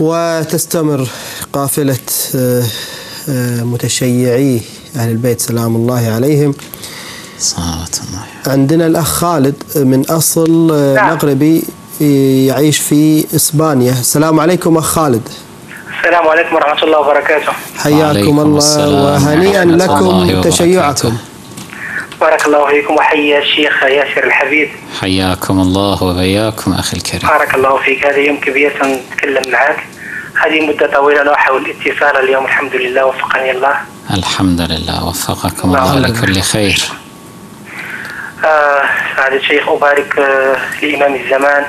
وتستمر قافلة آه، آه، متشيعي أهل البيت سلام الله عليهم. صلاة الله. عندنا الأخ خالد من أصل آه، نعم. مغربي يعيش في إسبانيا. السلام عليكم أخ خالد. السلام عليكم ورحمة الله وبركاته. حياكم الله وهنيئا لكم. تشيعكم. بارك الله فيكم وحيا الشيخ ياسر الحبيب. حياكم الله وبياكم أخي الكريم. بارك الله فيك. هذا يوم كبير نتكلم معك. هذه مدة طويلة أنا أحاول الاتصال اليوم. الحمد لله وفقني الله. الحمد لله وفقكم. الله لكل خير. آه سعادة الشيخ أبارك آه لإمام الزمان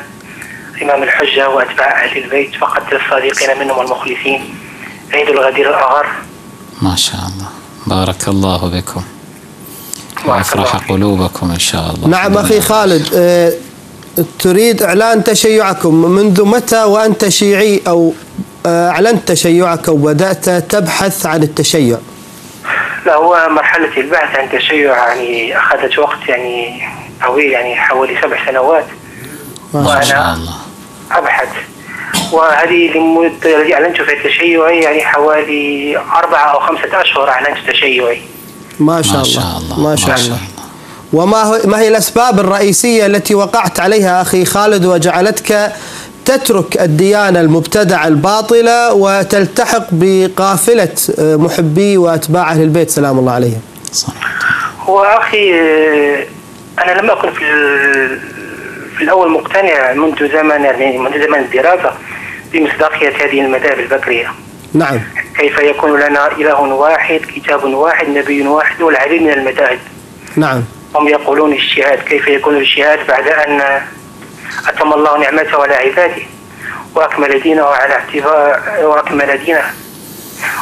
إمام الحجة وأتباع أهل البيت فقد الصادقين منهم والمخلصين. عيد الغدير الأغر. ما شاء الله. بارك الله بكم. فيك. قلوبكم إن شاء الله. نعم أخي خالد آه، تريد إعلان تشيعكم منذ متى وأنت شيعي أو آه، أعلنت تشيعك وبدأت تبحث عن التشيع؟ لا هو مرحلة البحث عن تشيع يعني أخذت وقت يعني طويل يعني حوالي سبع سنوات. ما شاء وأنا الله. أبحث. وهذه المدة التي أعلنت فيها تشيعي يعني حوالي أربعة أو خمسة أشهر أعلنت تشيعي. ما شاء ما الله. شاء الله. ما شاء الله. وما هو- ما هي الأسباب الرئيسية التي وقعت عليها أخي خالد وجعلتك تترك الديانة المبتدعة الباطلة وتلتحق بقافلة آه، محبي وأتباع أهل البيت؟ سلام الله عليهم. هو أخي آه، أنا لم أكن في في الأول مقتنع منذ زمن يعني منذ زمن الدراسة بمصداقية هذه المذاهب البكرية. نعم. كيف يكون لنا إله واحد كتاب واحد نبي واحد والعديد من المذاهب. نعم. هم يقولون اجتهاد كيف يكون الاجتهاد بعد أن أتم الله نعمته على عباده وأكمل دينه على اعتبار وأكمل دينه.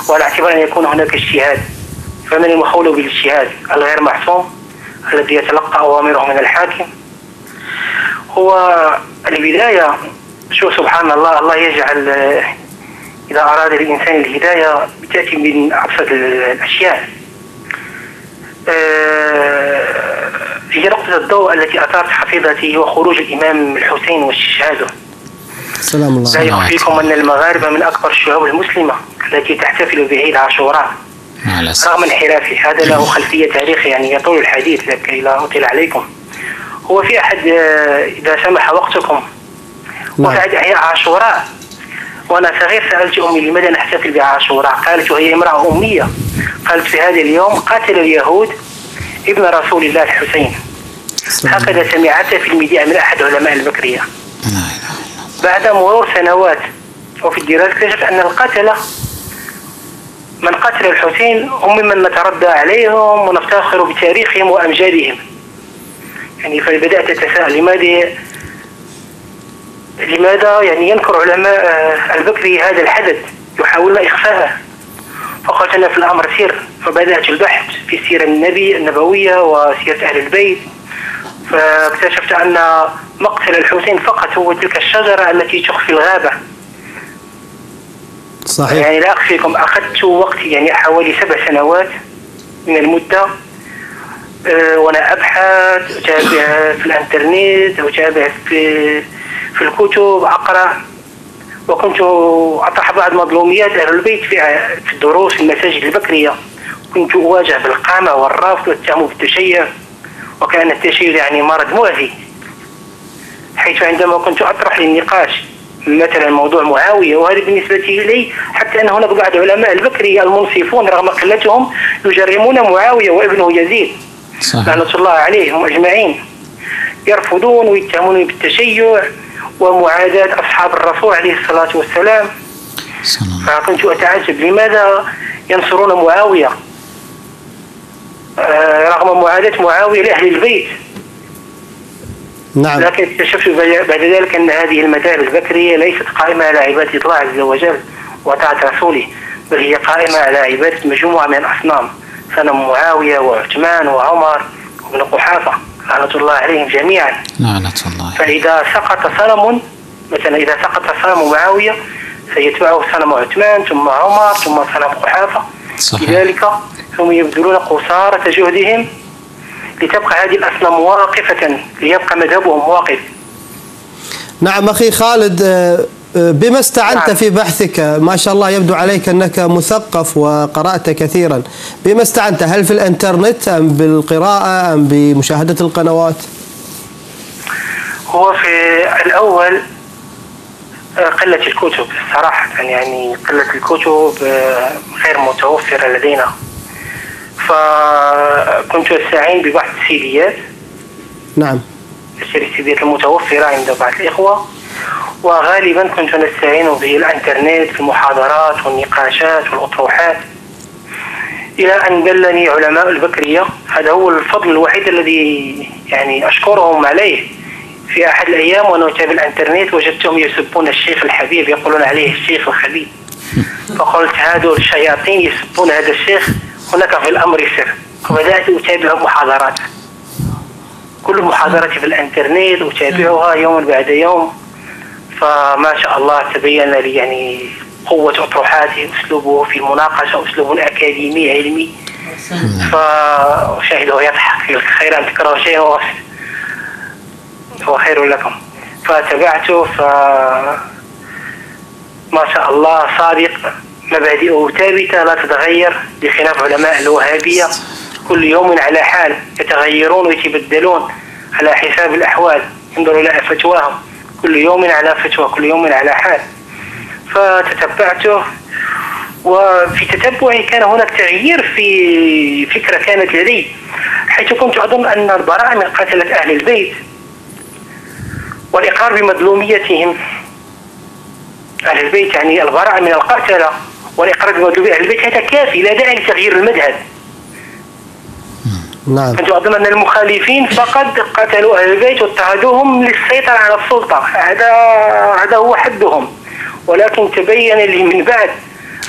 وعلى اعتبار أن يكون هناك اجتهاد فمن المخول بالاجتهاد الغير معصوم الذي يتلقى أوامره من الحاكم. هو البداية. شو سبحان الله الله يجعل إذا أراد الإنسان الهداية بتأتي من أبسط الأشياء. آه، هي نقطة الضوء التي أثارت حفيظتي وخروج الإمام الحسين واستشهاده سلام الله. لا. يخفيكم أن المغاربة من أكبر الشعوب المسلمة التي تحتفل بعيد عاشوراء رغم انحرافه هذا له خلفية تاريخية يعني يطول الحديث لكي لا أطيل عليكم. هو في أحد آه، إذا سمح وقتكم. نعم. وفي أحد أحياء عاشوراء وأنا صغير سألت أمي لماذا نحتفل بعاشوراء؟ قالت وهي امرأة أمية. قالت في هذا اليوم قاتل اليهود ابن رسول الله الحسين. هكذا سمعت في المذياع من أحد علماء إلا بعد مرور سنوات وفي الدراسة اكتشفت أن القتلة من قتل الحسين هم ممن نتردى عليهم ونفتخر بتاريخهم وأمجادهم. يعني فبدأت أتساءل لماذا لماذا يعني ينكر علماء آه، البكري هذا الحدث؟ يحاولون إخفاءه فقلت أنا في الأمر سر فبدأت البحث في السيرة النبي النبوية وسيرة أهل البيت. فاكتشفت أن مقتل الحسين فقط هو تلك الشجرة التي تخفي الغابة. صحيح. يعني لا أخفيكم أخذت وقتي يعني حوالي سبع سنوات من المدة. آه، وأنا أبحث أتابع في الإنترنت أتابع في في الكتب أقرأ. وكنت أطرح بعض مظلوميات أهل البيت في في الدروس في المساجد البكرية. كنت أواجه بالقامة والرفض والتهم بالتشيع. وكان التشيع يعني مرض مؤذي. حيث عندما كنت أطرح للنقاش مثلا موضوع معاوية وهذا بالنسبة لي حتى أن هناك بعض علماء البكري المنصفون رغم قلتهم يجرمون معاوية وابنه يزيد. صحيح. لعنة الله عليهم أجمعين. يرفضون ويتهمون بالتشيع. ومعاداة أصحاب الرسول عليه الصلاة والسلام. فكنت أتعجب لماذا ينصرون معاوية؟ آه، رغم معاداة معاوية لأهل البيت. نعم. لكن اكتشفت بعد ذلك أن هذه المذاهب البكرية ليست قائمة على عبادة الله عز وجل وطاعة رسوله بل هي قائمة على عبادة مجموعة من الأصنام صنم معاوية وعثمان وعمر وابن قحافة. لعنة الله عليهم جميعا. لعنة الله فإذا سقط صنم مثلا إذا سقط صنم معاوية سيتبعه صنم عثمان ثم عمر ثم صنم قحافة. صحيح. لذلك هم يبذلون قصارى جهدهم لتبقى هذه الأصنام واقفة ليبقى مذهبهم واقف. نعم أخي خالد آه، بما استعنت نعم. في بحثك ما شاء الله يبدو عليك أنك مثقف وقرأت كثيرا. بما استعنت هل في الإنترنت أم بالقراءة أم بمشاهدة القنوات؟ هو في الأول آه، قلة الكتب. صراحة يعني قلة الكتب آه، غير متوفرة لدينا. فكنت أستعين ببعض السيديات. نعم. السيديات المتوفرة عند بعض الإخوة. وغالبا كنت نستعين بالإنترنت في المحاضرات والنقاشات والأطروحات. إلى أن دلني علماء البكرية هذا هو الفضل الوحيد الذي يعني أشكرهم عليه. في أحد الأيام وأنا أتابع الإنترنت وجدتهم يسبون الشيخ الحبيب يقولون عليه الشيخ الخبيب فقلت هذول الشياطين يسبون هذا الشيخ هناك في الأمر سر. وبدأت أتابع محاضرات كل محاضرتي في الإنترنت أتابعها يوما بعد يوم. فما شاء الله تبين لي يعني قوة أطروحاته أسلوبه في المناقشة أسلوب أكاديمي علمي. فأشاهده يضحك خير أن تكرهوا شيئا هو خير. لكم. فتبعته ف ما شاء الله صادق. مبادئه ثابتة لا تتغير. بخلاف علماء الوهابية كل يوم على حال يتغيرون ويتبدلون على حساب الأحوال. انظروا إلى فتواهم كل يوم على فتوى كل يوم على حال. فتتبعته وفي تتبعي كان هناك تغيير في فكرة كانت لدي حيث كنت أظن أن البراءة من قتلة أهل البيت والإقرار بمظلوميتهم. أهل البيت يعني البراءة من القتلة والإقرار بمظلومية أهل البيت هذا كافي لا داعي لتغيير المذهب. نعم. أظن أن المخالفين فقد قتلوا أهل البيت واضطهدوهم للسيطرة على السلطة. هذا هذا هو حدهم. ولكن تبين لي من بعد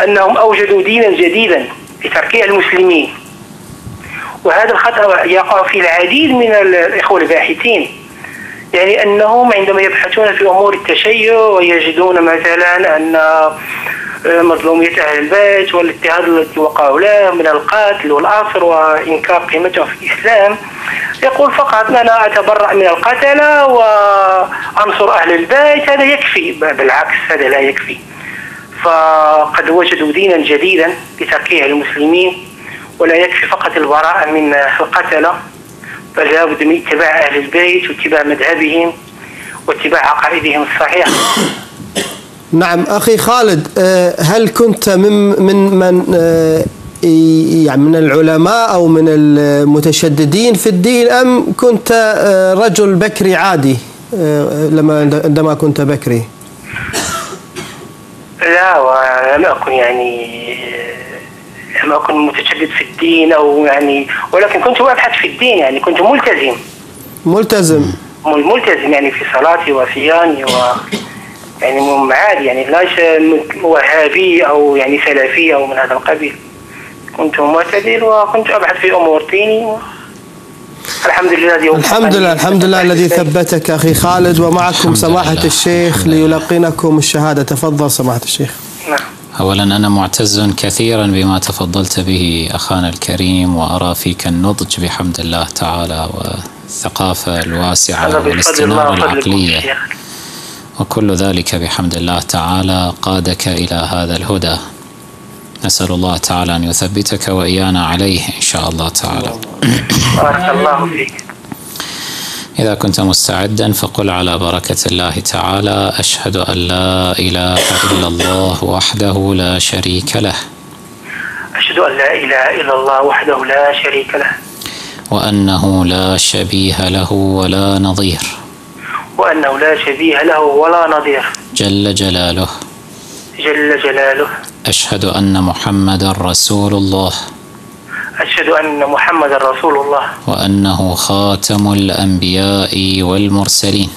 أنهم أوجدوا دينا جديدا لتركيع المسلمين. وهذا الخطأ يقع في العديد من الإخوة الباحثين. يعني أنهم عندما يبحثون في أمور التشيع ويجدون مثلا أن مظلومية أهل البيت والاضطهاد الذي وقعوا له من القتل والأسر وإنكار قيمتهم في الإسلام. يقول فقط أنا أتبرأ من القتلة وأنصر أهل البيت. هذا يكفي بالعكس هذا لا يكفي. فقد وجدوا دينا جديدا لتركيع المسلمين ولا يكفي فقط البراءة من القتلة بل لابد من اتباع أهل البيت واتباع مذهبهم واتباع عقائدهم الصحيحة. نعم أخي خالد آه، هل كنت من من من آه، يعني من العلماء أو من المتشددين في الدين أم كنت آه، رجل بكري عادي لما عندما كنت بكري؟ لا ولم أكن يعني لم أكن متشدد في الدين أو يعني ولكن كنت أبحث في الدين يعني كنت ملتزم. ملتزم. مل- ملتزم يعني في صلاتي وصيامي و يعني عادي يعني ليس م- وهابي أو يعني سلفي أو من هذا القبيل. كنت معتدل وكنت أبحث في أمور ديني. و... الحمد لله الذي الحمد لله الحمد لله الذي ثبتك أخي خالد ومعكم سماحة لله. الشيخ. ليلقنكم الشهادة. تفضل سماحة الشيخ. نعم. أولا أنا معتز كثيرا بما تفضلت به أخانا الكريم وأرى فيك النضج بحمد الله تعالى والثقافة الواسعة والاستنارة العقلية وكل ذلك بحمد الله تعالى قادك إلى هذا الهدى. نسأل الله تعالى أن يثبتك وإيانا عليه إن شاء الله تعالى. بارك الله فيك. إذا كنت مستعدا فقل على بركة الله تعالى أشهد أن لا إله إلا الله وحده لا شريك له. أشهد أن لا إله إلا الله وحده لا شريك له. وأنه لا شبيه له ولا نظير. وأنه لا شبيه له ولا نظير. جل جلاله. جل جلاله. أشهد أن محمدا رسول الله أشهد أن محمد رسول الله وأنه خاتم الأنبياء والمرسلين.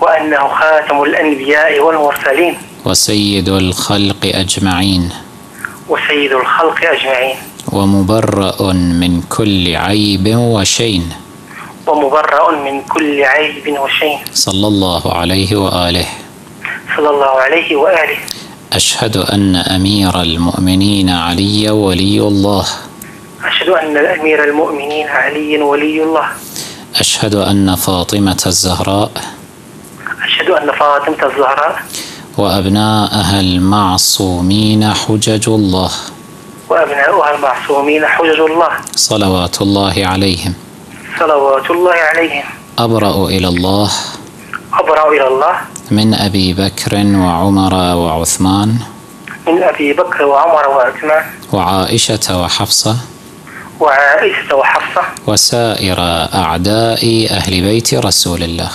وأنه خاتم الأنبياء والمرسلين. وسيد الخلق أجمعين. وسيد الخلق أجمعين. ومبرأ من كل عيب وشين. ومبرأ من كل عيب وشين. صلى الله عليه وآله. صلى الله عليه وآله. أشهد أن أمير المؤمنين علي ولي الله. أشهد أن الأمير المؤمنين علي ولي الله. أشهد أن فاطمة الزهراء. أشهد أن فاطمة الزهراء. وأبناءها المعصومين حجج الله. وأبناؤها المعصومين حجج الله. صلوات الله عليهم. صلوات الله عليهم. أبرأ إلى الله. أبرأ إلى الله. من أبي بكر وعمر وعثمان. من أبي بكر وعمر وعثمان. وعائشة وحفصة. وعائشة وحفصة. وسائر أعداء أهل بيت رسول الله.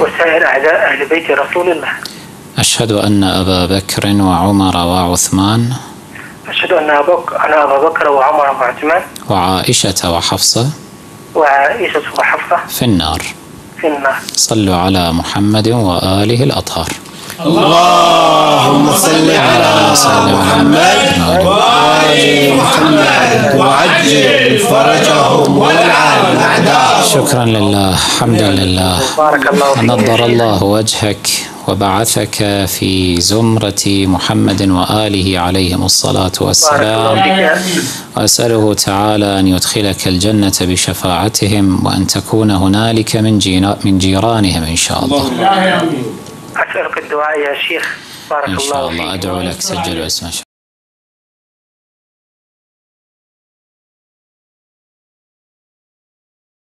وسائر أعداء أهل بيت رسول الله. أشهد أن أبا بكر وعمر وعثمان. أشهد أن أبا بك- أن أبا بكر وعمر وعثمان. وعائشة وحفصة. وعائشة وحفصة في النار. في النار. صلوا على محمد وآله الأطهار. اللهم صل على محمد وآل محمد وعجل فرجهم والعن أعداء. شكرا لله حمدا لله. بارك الله فيك. نضر الله وجهك وبعثك في زمرة محمد وآله عليهم الصلاة الله والسلام وأسأله تعالى أن يدخلك الجنة بشفاعتهم وأن تكون هنالك من, من جيرانهم إن شاء الله. أسألك الدعاء يا شيخ. بارك إن الله شاء فيك. الله أدعو لك. سجل اسمك